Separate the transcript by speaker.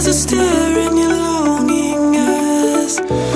Speaker 1: There's a stare in your longing eyes.